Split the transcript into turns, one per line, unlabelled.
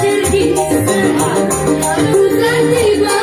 sedih Aku tak tiba